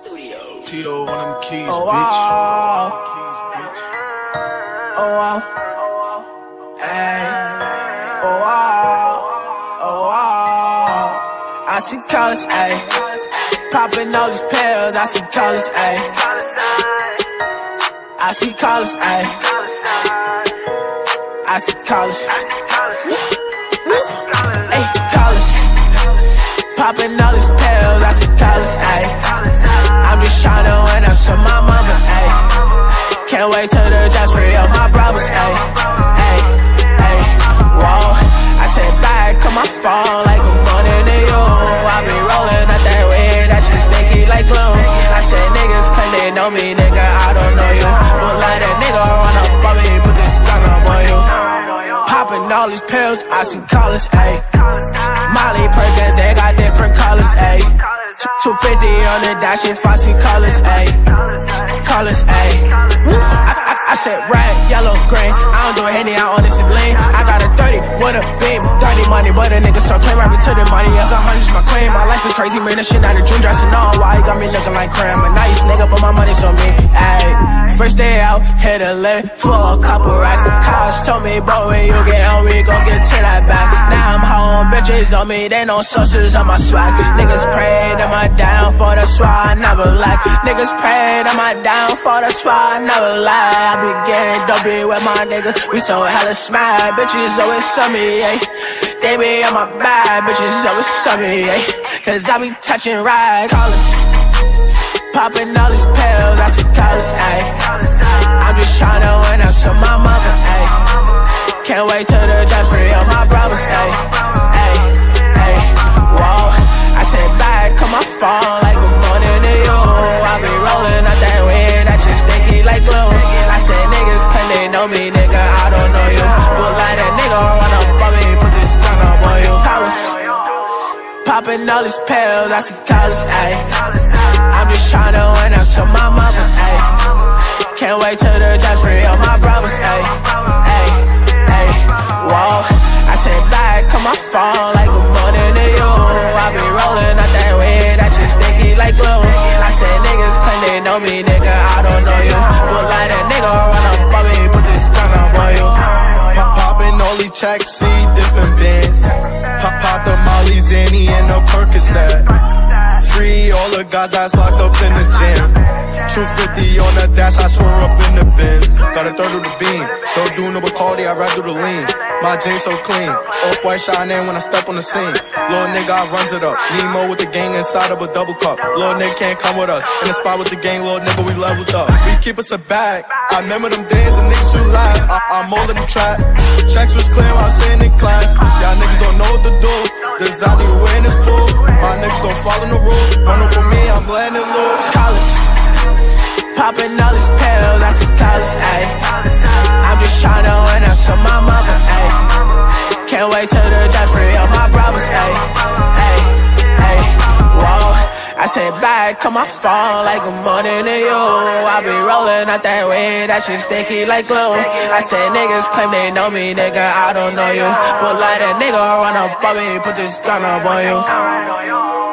Studio. Tito, one of them keys, Oh, bitch. wow. Keys, Oh wow. Hey. Oh wow. Oh wow. I see colors, ayy. Popping all these pills, I see colors, ayy. I see colors, ayy. I see colors. Ayy, colors. Popping all these pills, I see colors, ayy. All these pills, I see colors, ayy. Molly Perkins, they got different colors, ayy. 250 on the dash if I see colors, ayy. Colors, ayy. I, I, I said red, yellow, green. I don't do any, I only see bling. I got a 30 with a beam. Dirty money, but a nigga so claim right to the money. As a hundred's my claim. My life is crazy, man. This shit not a dream. Dressing all white, got me looking like crap. I'm a nice nigga, but my money's on me, ayy. First day out, hit a lick for a couple racks. College told me, boy, when you get home, we gon' get to that back. Now I'm home, bitches on me, they know sources on my swag. Niggas pray to my down for the swag, I never lack. Niggas pray to my down for the swag, I never lie. I be getting dopey with my niggas, we so hella smack. Bitches always saw me, They be on my back, bitches always saw me, ayy. Cause I be touching rides. Collars. Popping all these pills, I see colors, ayy. I'm just tryna win up to my mama, ayy. Can't wait till the judge free up my brothers. Ayy, Popping all these pills, I see colors, ayy. I'm just tryna win up to my mama, ayy. Can't wait till the judge free up my brothers, ayy. Ayy, ayy, whoa. I said back, come my phone like good morning to you. I be rolling up that weed, that shit sticky like glue. I said niggas claim they know me, nigga, I don't know you. But like that nigga run up on me, put this gun up on you. Pop, poppin' all these checks, see different bands. Molly, Zanny, and the Percocet. Free all the guys that's locked up in the gym. 250 on the dash, I swear up in the bins. Got a third of the beam. Don't do no Bacardi, I'd rather do the lean. My jeans so clean. Off white shine in when I step on the scene. Little nigga, I runs it up. Nemo with the gang inside of a double cup. Little nigga can't come with us. In the spot with the gang, little nigga, we leveled up. We keep us a bag. I remember them days, the niggas who laugh. I, I'm more in the trap. Checks was clear I Design you win is full. My niggas don't follow the rules. Run up on me, I'm loose. Colors. Popping all these pills, I see colors, ayy. I'm just tryna win up to my mama, ayy. Can't wait till the judge free up my brothers, ayy. I said back, come my phone like good morning to you. I be rolling out that weed, that shit sticky like glue. I said niggas claim they know me, nigga, I don't know you. But like that nigga run up on me, put this gun up on you.